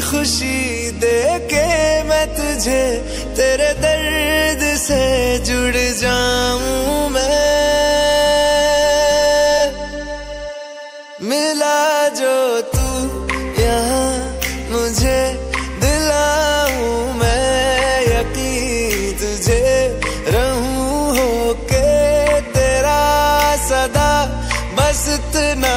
खुशी दे के मैं तुझे तेरे दर्द से जुड़ जाऊँ मैं। मिला जो तू यहाँ मुझे दिलाऊं मैं, यकीन तुझे रहूँ हो के तेरा सदा बस इतना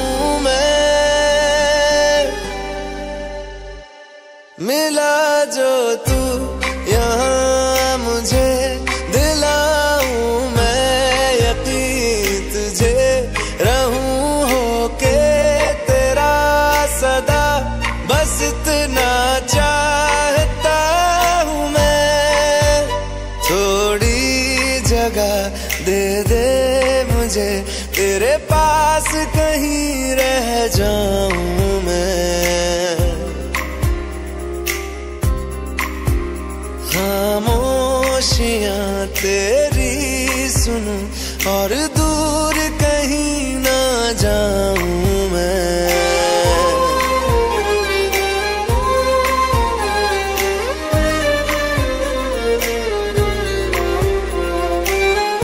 जो तू यहाँ मुझे दिलाऊं, मैं यकीन तुझे रहूँ हो के तेरा सदा बस इतना चाहता हूँ मैं। थोड़ी जगह दे दे मुझे, तेरे पास कहीं रह जाऊँ खामोशियाँ तेरी सुनूं और